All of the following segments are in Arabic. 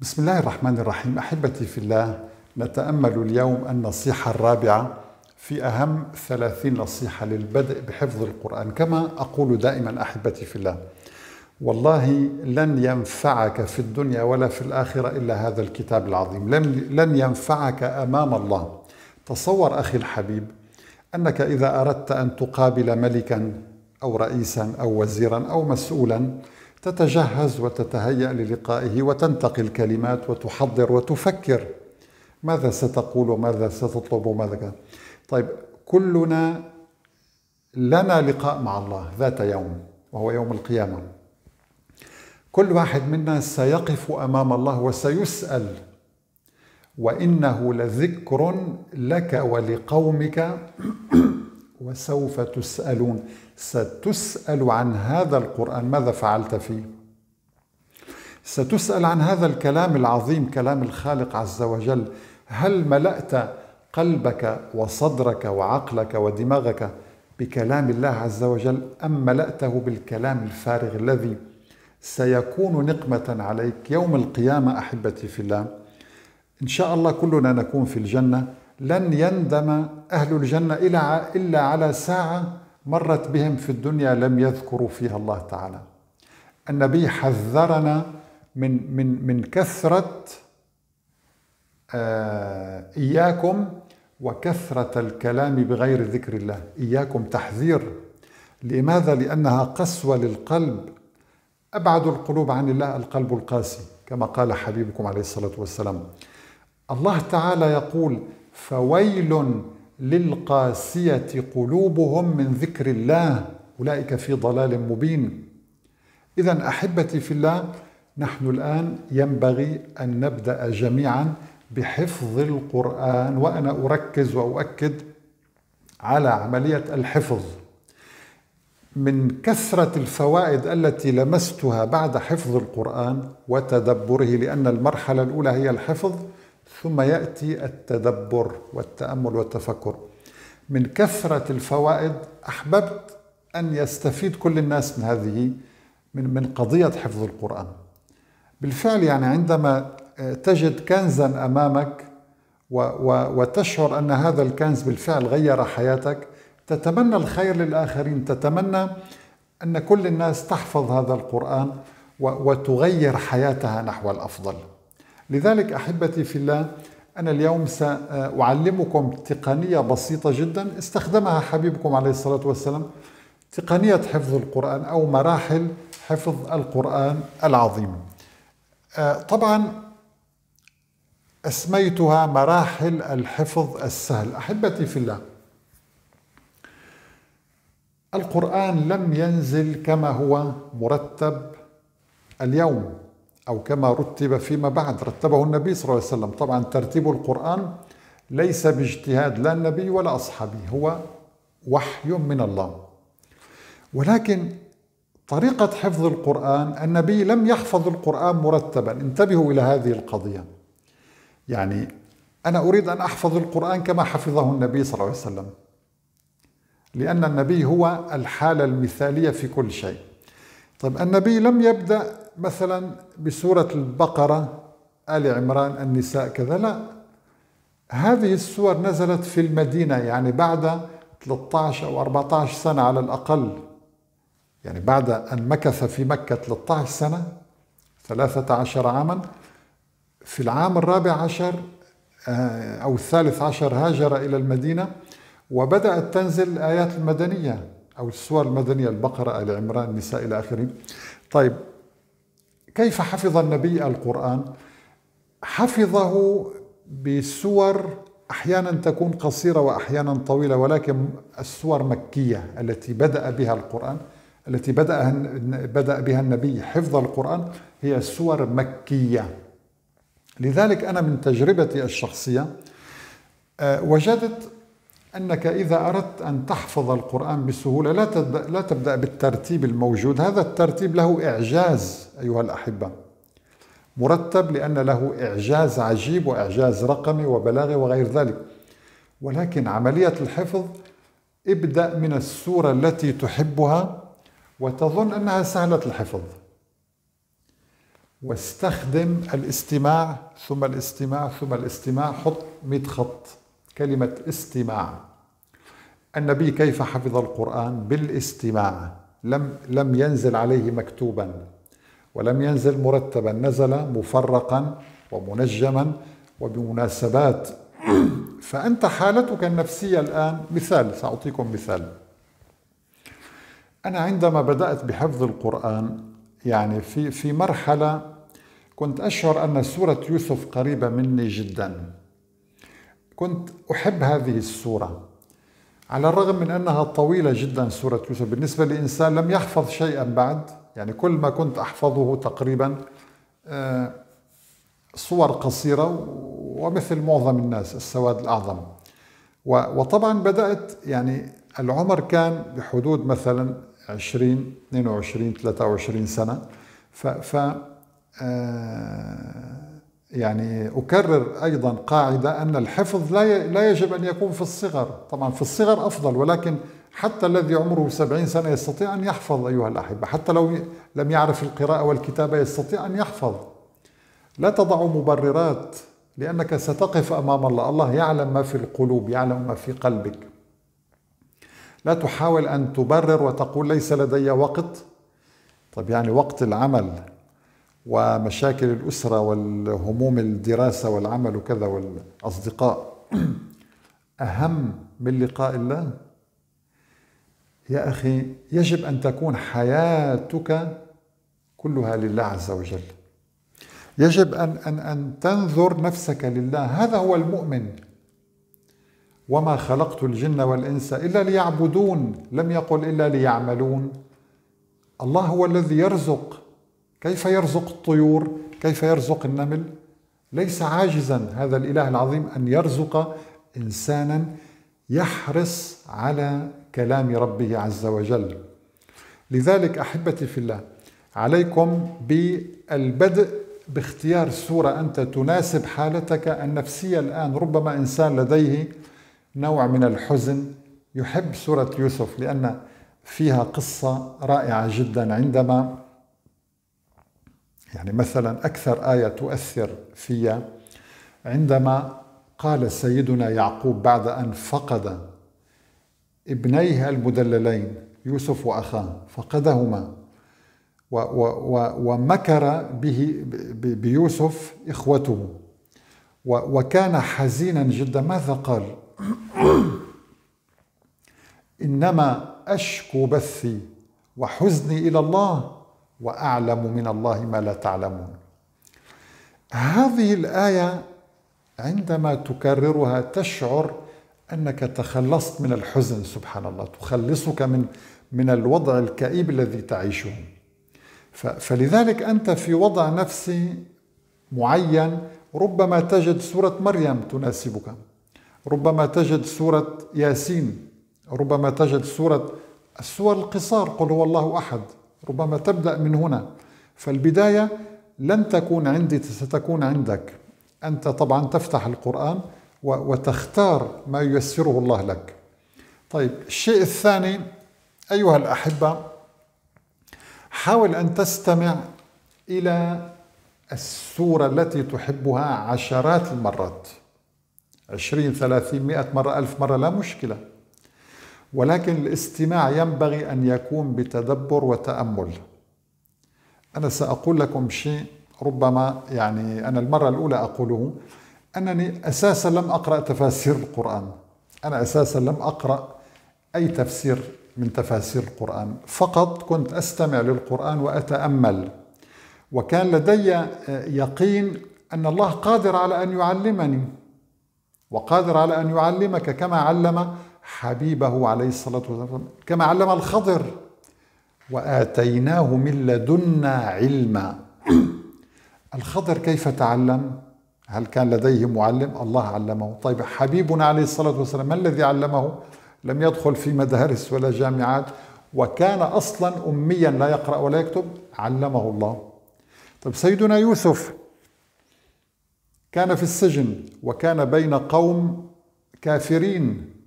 بسم الله الرحمن الرحيم. أحبتي في الله نتأمل اليوم النصيحة الرابعة في أهم ثلاثين نصيحة للبدء بحفظ القرآن. كما أقول دائما أحبتي في الله والله لن ينفعك في الدنيا ولا في الآخرة إلا هذا الكتاب العظيم. لن لن ينفعك أمام الله. تصور أخي الحبيب أنك إذا أردت أن تقابل ملكا أو رئيسا أو وزيرا أو مسؤولا تتجهز وتتهيأ للقائه وتنتقي الكلمات وتحضر وتفكر. ماذا ستقول؟ وماذا ستطلب؟ وماذا طيب كلنا لنا لقاء مع الله ذات يوم وهو يوم القيامة. كل واحد منا سيقف أمام الله وسيسأل وإنه لذكر لك ولقومك وسوف تسألون. ستسأل عن هذا القرآن. ماذا فعلت فيه؟ ستسأل عن هذا الكلام العظيم كلام الخالق عز وجل. هل ملأت قلبك وصدرك وعقلك ودماغك بكلام الله عز وجل أم ملأته بالكلام الفارغ الذي سيكون نقمة عليك يوم القيامة أحبتي في الله؟ إن شاء الله كلنا نكون في الجنة. لن يندم أهل الجنة إلا على ساعة مرت بهم في الدنيا لم يذكروا فيها الله تعالى. النبي حذرنا من من من كثرة آه إياكم وكثرة الكلام بغير ذكر الله. إياكم تحذير. لماذا؟ لأنها قسوة للقلب. أبعد القلوب عن الله القلب القاسي كما قال حبيبكم عليه الصلاة والسلام. الله تعالى يقول فويل للقاسية قلوبهم من ذكر الله. أولئك في ضلال مبين. إذا أحبتي في الله نحن الآن ينبغي أن نبدأ جميعا بحفظ القرآن وأنا أركز وأؤكد على عملية الحفظ. من كثرة الفوائد التي لمستها بعد حفظ القرآن وتدبره لأن المرحلة الأولى هي الحفظ ثم يأتي التدبر والتأمل والتفكر. من كثرة الفوائد أحببت أن يستفيد كل الناس من هذه من من قضية حفظ القرآن. بالفعل يعني عندما تجد كنزا أمامك وتشعر أن هذا الكنز بالفعل غير حياتك تتمنى الخير للآخرين تتمنى أن كل الناس تحفظ هذا القرآن وتغير حياتها نحو الأفضل. لذلك أحبتي في الله أنا اليوم سأعلمكم تقنية بسيطة جدا استخدمها حبيبكم عليه الصلاة والسلام تقنية حفظ القرآن أو مراحل حفظ القرآن العظيم. طبعا أسميتها مراحل الحفظ السهل. أحبتي في الله القرآن لم ينزل كما هو مرتب اليوم. أو كما رتب فيما بعد رتبه النبي صلى الله عليه وسلم. طبعا ترتيب القرآن ليس باجتهاد لا النبي ولا أصحابه هو وحي من الله. ولكن طريقة حفظ القرآن النبي لم يحفظ القرآن مرتبا. انتبهوا إلى هذه القضية. يعني أنا أريد أن أحفظ القرآن كما حفظه النبي صلى الله عليه وسلم لأن النبي هو الحالة المثالية في كل شيء. طيب النبي لم يبدأ مثلا بسورة البقرة آل عمران النساء كذا لا. هذه السور نزلت في المدينة يعني بعد 13 أو 14 سنة على الأقل. يعني بعد أن مكث في مكة 13 سنة 13 عاما. في العام الرابع عشر آه، أو الثالث عشر هاجر إلى المدينة وبدأت تنزل الآيات المدنية أو السور المدنية البقرة آل عمران النساء إلى آخره. طيب كيف حفظ النبي القرآن؟ حفظه بسور أحيانا تكون قصيرة وأحيانا طويلة ولكن السور مكية التي بدأ بها القرآن التي بدأ بدأ بها النبي حفظ القرآن هي سور مكية لذلك أنا من تجربتي الشخصية آه، وجدت أنك إذا أردت أن تحفظ القرآن بسهولة لا تبدا لا تبدأ بالترتيب الموجود. هذا الترتيب له إعجاز أيها الأحبة. مرتب لأن له إعجاز عجيب وإعجاز رقمي وبلاغي وغير ذلك. ولكن عملية الحفظ ابدأ من السورة التي تحبها وتظن أنها سهلة الحفظ. واستخدم الاستماع ثم الاستماع ثم الاستماع حط 100 خط. كلمة استماع. النبي كيف حفظ القرآن؟ بالاستماع. لم لم ينزل عليه مكتوبا ولم ينزل مرتبا. نزل مفرقا ومنجما وبمناسبات. فأنت حالتك النفسية الآن مثال سأعطيكم مثال. أنا عندما بدأت بحفظ القرآن يعني في في مرحلة كنت أشعر أن سورة يوسف قريبة مني جدا. كنت أحب هذه السورة على الرغم من أنها طويلة جدا سورة يوسف. بالنسبة لإنسان لم يحفظ شيئا بعد يعني كل ما كنت أحفظه تقريبا آه، صور قصيرة ومثل معظم الناس السواد الأعظم. وطبعا بدأت يعني العمر كان بحدود مثلا 20 22 23 سنة. ف, ف آه، يعني أكرر أيضا قاعدة أن الحفظ لا لا يجب أن يكون في الصغر. طبعا في الصغر أفضل ولكن حتى الذي عمره سبعين سنة يستطيع أن يحفظ أيها الأحبة حتى لو لم يعرف القراءة والكتابة يستطيع أن يحفظ. لا تضع مبررات لأنك ستقف أمام الله. الله يعلم ما في القلوب يعلم ما في قلبك. لا تحاول أن تبرر وتقول ليس لدي وقت. طيب يعني وقت العمل. ومشاكل الأسرة والهموم الدراسة والعمل وكذا والأصدقاء. أهم من لقاء الله؟ يا أخي يجب أن تكون حياتك كلها لله عز وجل. يجب أن, أن, أن تنظر نفسك لله. هذا هو المؤمن. وما خلقت الجن والإنس إلا ليعبدون لم يقل إلا ليعملون. الله هو الذي يرزق. كيف يرزق الطيور؟ كيف يرزق النمل؟ ليس عاجزا هذا الإله العظيم أن يرزق انسانا يحرص على كلام ربه عز وجل. لذلك أحبتي في الله عليكم بالبدء باختيار سورة أنت تناسب حالتك النفسيه الآن ربما إنسان لديه نوع من الحزن. يحب سورة يوسف لأن فيها قصة رائعة جدا عندما يعني مثلا أكثر آية تؤثر في عندما قال سيدنا يعقوب بعد أن فقد ابنيه المدللين يوسف وأخاه فقدهما ومكر به بيوسف إخوته. وكان حزينا جدا. ماذا قال؟ إنما أشكو بثي وحزني إلى الله. وأعلم من الله ما لا تعلمون. هذه الآية عندما تكررها تشعر أنك تخلصت من الحزن سبحان الله تخلصك من من الوضع الكئيب الذي تعيشه. فلذلك أنت في وضع نفسي معين ربما تجد سورة مريم تناسبك. ربما تجد سورة ياسين. ربما تجد سورة السور القصار قل هو الله أحد. ربما تبدأ من هنا. فالبداية لن تكون عندي ستكون عندك. أنت طبعا تفتح القرآن وتختار ما ييسره الله لك. طيب الشيء الثاني أيها الأحبة حاول أن تستمع إلى السورة التي تحبها عشرات المرات. عشرين ثلاثين مئة مرة ألف مرة لا مشكلة. ولكن الاستماع ينبغي أن يكون بتدبر وتأمل. أنا سأقول لكم شيء ربما يعني أنا المرة الأولى أقوله. أنني أساسا لم أقرأ تفاسير القرآن. أنا أساسا لم أقرأ أي تفسير من تفاسير القرآن. فقط كنت أستمع للقرآن وأتأمل. وكان لدي يقين أن الله قادر على أن يعلمني. وقادر على أن يعلمك كما علم حبيبه عليه الصلاة والسلام كما علم الخضر. وآتيناه من لدنا علما. الخضر كيف تعلم؟ هل كان لديه معلم؟ الله علمه. طيب حبيبنا عليه الصلاة والسلام ما الذي علمه؟ لم يدخل في مدارس ولا جامعات وكان أصلا أميا لا يقرأ ولا يكتب. علمه الله. طيب سيدنا يوسف كان في السجن وكان بين قوم كافرين.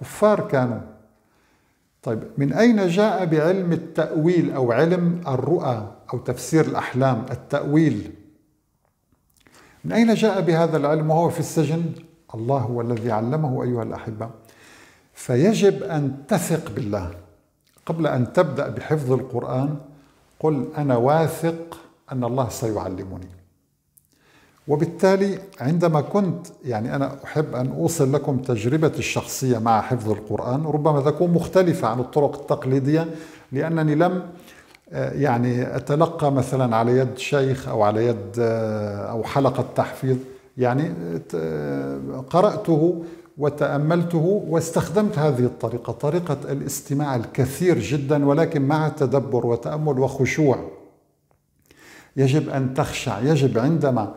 كفار كانوا. طيب من أين جاء بعلم التأويل أو علم الرؤى أو تفسير الأحلام التأويل؟ من أين جاء بهذا العلم وهو في السجن؟ الله هو الذي علمه أيها الأحبة. فيجب أن تثق بالله. قبل أن تبدأ بحفظ القرآن قل أنا واثق أن الله سيعلمني. وبالتالي عندما كنت يعني أنا أحب أن أوصل لكم تجربتي الشخصية مع حفظ القرآن ربما تكون مختلفة عن الطرق التقليدية لأنني لم آه، يعني أتلقى مثلا على يد شيخ أو على يد آه، أو حلقة تحفيظ يعني آه، قرأته وتأملته واستخدمت هذه الطريقة طريقة الاستماع الكثير جدا ولكن مع تدبر وتأمل وخشوع. يجب أن تخشع يجب عندما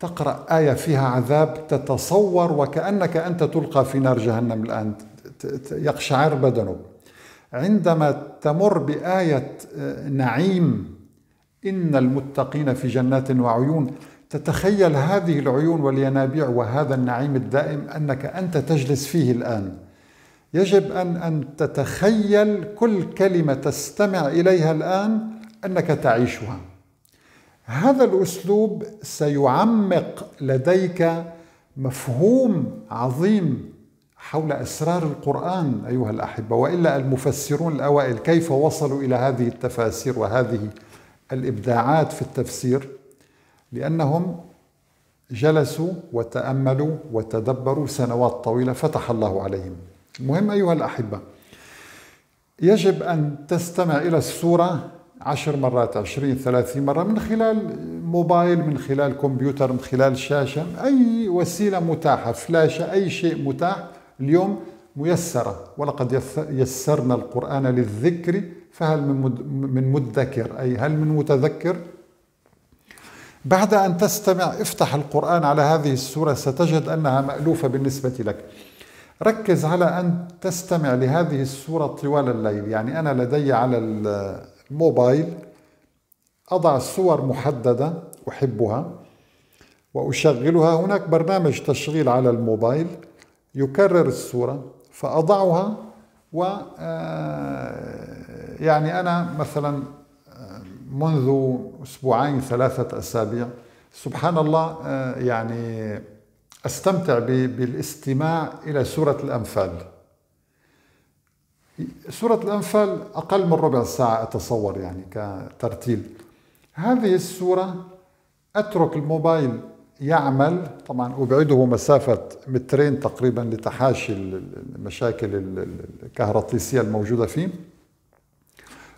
تقرأ آية فيها عذاب تتصور وكأنك أنت تلقى في نار جهنم الآن يقشعر بدنك عندما تمر بآية آه، نعيم إن المتقين في جنات وعيون تتخيل هذه العيون والينابيع وهذا النعيم الدائم أنك أنت تجلس فيه الآن. يجب أن أن تتخيل كل كلمة تستمع إليها الآن أنك تعيشها. هذا الأسلوب سيعمق لديك مفهوم عظيم حول إسرار القرآن أيها الأحبة وإلا المفسرون الأوائل كيف وصلوا إلى هذه التفاسير وهذه الإبداعات في التفسير؟ لأنهم جلسوا وتأملوا وتدبروا سنوات طويلة فتح الله عليهم. المهم أيها الأحبة يجب أن تستمع إلى السورة عشر مرات عشرين ثلاثين مرة من خلال موبايل من خلال كمبيوتر من خلال شاشة. أي وسيلة متاحة فلاشة أي شيء متاح اليوم ميسرة. ولقد يسرنا القرآن للذكر فهل من مدكر؟ أي هل من متذكر؟ بعد أن تستمع افتح القرآن على هذه السورة ستجد أنها مألوفة بالنسبة لك. ركز على أن تستمع لهذه السورة طوال الليل. يعني أنا لدي على موبايل أضع صور محددة أحبها وأشغلها. هناك برنامج تشغيل على الموبايل يكرر الصورة فأضعها و آه، يعني أنا مثلا آه، منذ أسبوعين ثلاثة أسابيع سبحان الله آه، يعني أستمتع بالاستماع إلى سورة الأنفال. سورة الأنفال أقل من ربع ساعة أتصور يعني كترتيل. هذه السورة أترك الموبايل يعمل. طبعا أبعده مسافة مترين تقريبا لتحاشي المشاكل الكهرطيسية الموجودة فيه.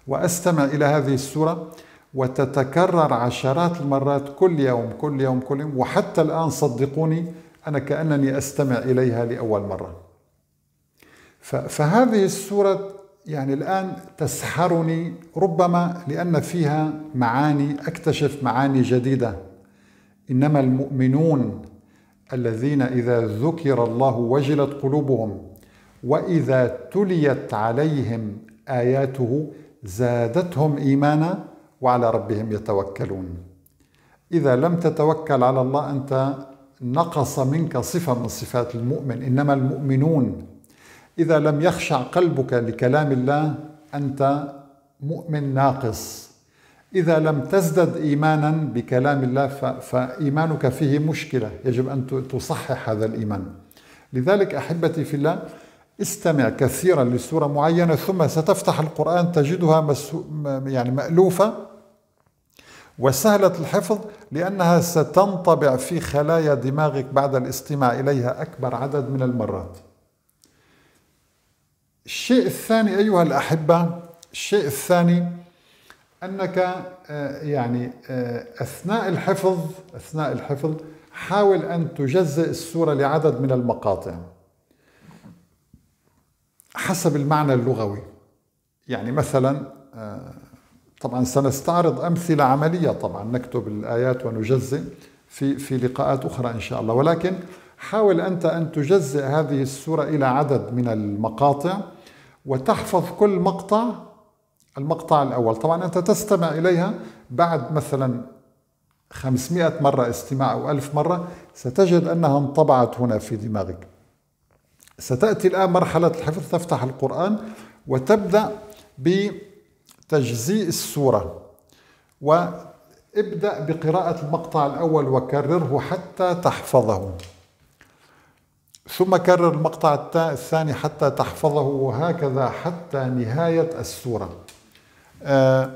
وأستمع إلى هذه السورة وتتكرر عشرات المرات كل يوم كل يوم كل يوم. وحتى الآن صدقوني أنا كأنني أستمع إليها لأول مرة. فهذه السورة يعني الآن تسحرني ربما لأن فيها معاني أكتشف معاني جديدة. إنما المؤمنون الذين إذا ذكر الله وجلت قلوبهم وإذا تليت عليهم آياته زادتهم إيمانا وعلى ربهم يتوكلون. إذا لم تتوكل على الله أنت نقص منك صفة من صفات المؤمن. إنما المؤمنون إذا لم يخشع قلبك لكلام الله أنت مؤمن ناقص. إذا لم تزدد إيمانا بكلام الله فإيمانك فيه مشكلة. يجب أن تصحح هذا الإيمان. لذلك أحبتي في الله استمع كثيرا لسورة معينة ثم ستفتح القرآن تجدها يعني مألوفة. وسهلة الحفظ لأنها ستنطبع في خلايا دماغك بعد الاستماع إليها أكبر عدد من المرات. الشيء الثاني أيها الأحبة الشيء الثاني أنك آه، يعني آه، أثناء الحفظ أثناء الحفظ حاول أن تجزئ السورة لعدد من المقاطع حسب المعنى اللغوي. يعني مثلا آه، طبعا سنستعرض أمثلة عملية طبعا نكتب الآيات ونجزئ في في لقاءات أخرى إن شاء الله. ولكن حاول أنت أن تجزئ هذه السورة إلى عدد من المقاطع وتحفظ كل مقطع المقطع الأول. طبعا أنت تستمع إليها بعد مثلا 500 مرة استماع أو ألف مرة ستجد أنها انطبعت هنا في دماغك. ستأتي الآن مرحلة الحفظ تفتح القرآن وتبدأ بتجزيء السورة. وابدأ بقراءة المقطع الأول وكرره حتى تحفظه. ثم كرر المقطع الثاني حتى تحفظه وهكذا حتى نهاية السورة. آه،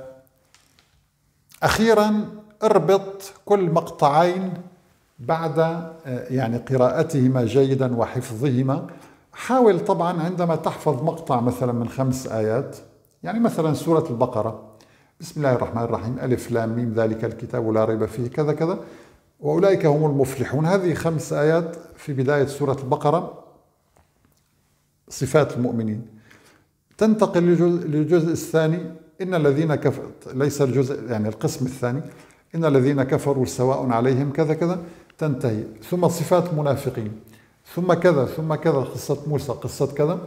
أخيرا اربط كل مقطعين بعد آه، يعني قراءتهما جيدا وحفظهما. حاول طبعا عندما تحفظ مقطع مثلا من خمس آيات يعني مثلا سورة البقرة. بسم الله الرحمن الرحيم ألف لام ميم ذلك الكتاب لا ريب فيه كذا كذا. وأولئك هم المفلحون. هذه خمس آيات في بداية سورة البقرة. صفات المؤمنين. تنتقل للجزء الثاني. إن الذين كفروا ليس الجزء يعني القسم الثاني. إن الذين كفروا سواء عليهم كذا كذا. تنتهي. ثم صفات المنافقين. ثم كذا ثم كذا. قصة موسى قصة كذا.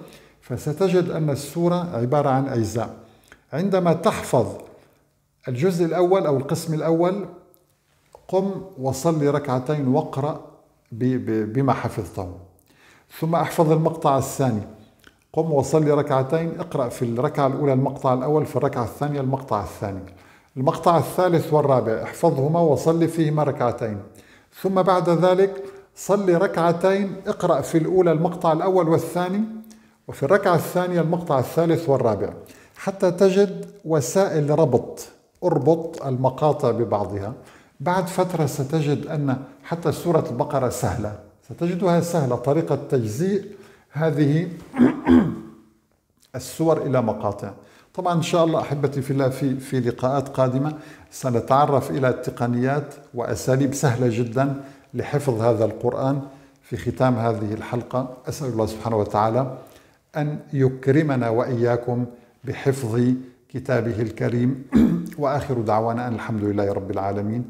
فستجد أن السورة عبارة عن أجزاء. عندما تحفظ الجزء الأول أو القسم الأول قم وصلي ركعتين واقرأ بما حفظته. ثم احفظ المقطع الثاني. قم وصلي ركعتين اقرأ في الركعة الأولى المقطع الأول في الركعة الثانية المقطع الثاني. المقطع الثالث والرابع احفظهما وصلي فيهما ركعتين. ثم بعد ذلك صلي ركعتين اقرأ في الأولى المقطع الأول والثاني وفي الركعة الثانية المقطع الثالث والرابع. حتى تجد وسائل ربط أربط المقاطع ببعضها. بعد فترة ستجد أن حتى سورة البقرة سهلة. ستجدها سهلة. طريقة تجزيء هذه السور إلى مقاطع. طبعا إن شاء الله أحبتي في الله في, في لقاءات قادمة سنتعرف إلى تقنيات وأساليب سهلة جدا لحفظ هذا القرآن في ختام هذه الحلقة. أسأل الله سبحانه وتعالى أن يكرمنا وإياكم بحفظ كتابه الكريم. وآخر دعوانا أن الحمد لله رب العالمين.